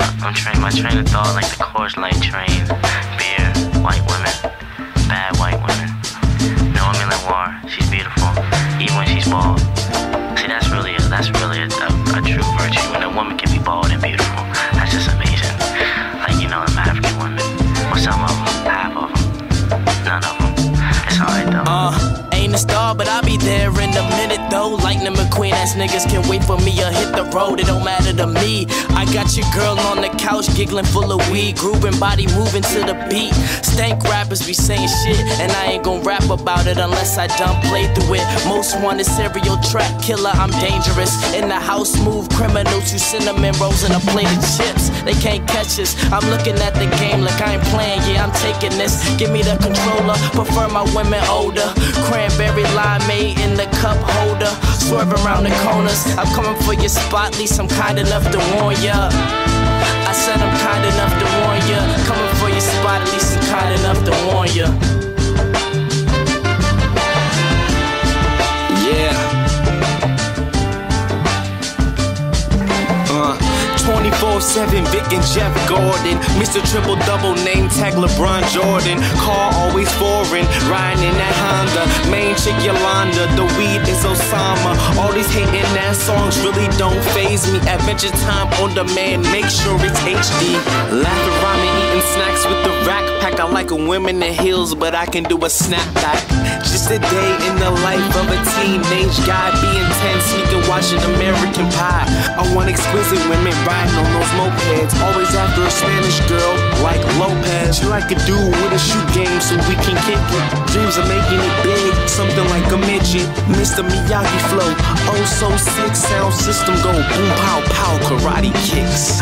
I'm trained. My train of thought like the Coors Light train. Beer, white women, bad white women. Naomi Lenoir, she's beautiful, even when she's bald. See, that's really, a, that's really a, a, a true virtue. When a woman can be bald and beautiful, that's just amazing. Like you know, them African women, or some of them, half of them, none of them. It's alright though. Uh, a star, but I'll be there in a minute though. Lightning McQueen, ass niggas can wait for me or hit the road. It don't matter to me. I got your girl on the couch, giggling full of weed, grooving, body moving to the beat. Stank rappers be saying shit, and I ain't gon' rap about it unless I done play through it. Most wanted serial track killer, I'm dangerous. In the house, move criminals who cinnamon rolls and a plate of chips. They can't catch us. I'm looking at the game like I ain't playing. Yeah, I'm taking this. Give me the controller. Prefer my women older. Cranberry limeade in the cup holder. Swerve around the corners. I'm coming for your spot. Least I'm kind enough to warn ya. I said I'm kind enough to warn ya. Coming for your spot. At least I'm kind enough to warn ya. Yeah. Uh, 24-7 Vic and Jeff Gordon Mr. Triple Double name tag LeBron Jordan Car always foreign Riding in that Honda Chick Yolanda The weed is Osama. All these hating ass songs really don't phase me. Adventure time on demand Make sure it's HD Laughing, rhyming, eating snacks with the rack pack. I like a women in heels But I can do a snapback. Just a day in the life of a teenage guy. Being 10 sneaking watching American Pie. I want exquisite women riding on those mopeds. Always after a Spanish girl like Lopez. You like a dude with a shoot game so we can kick it. Dreams of making it big, something like a midget. Mr. Miyagi flow, oh so sick. Sound system go boom pow pow karate kicks.